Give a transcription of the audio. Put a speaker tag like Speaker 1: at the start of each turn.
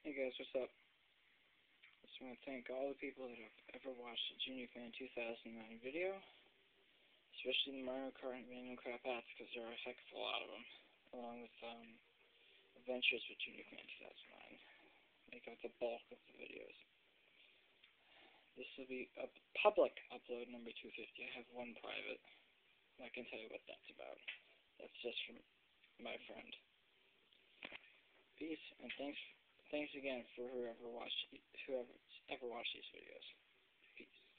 Speaker 1: Hey guys, what's up? I just want to thank all the people that have ever watched the Junior Fan 2009 video, especially the Mario Kart and Random Crap Hats, because there are a heck of a lot of them, along with um, Adventures with Junior Fan 2009. Make up the bulk of the videos. This will be a public upload number 250. I have one private. I can tell you what that's about. That's just from my friend. Peace, and thanks. Thanks again for whoever watched whoever ever watched these videos. Peace.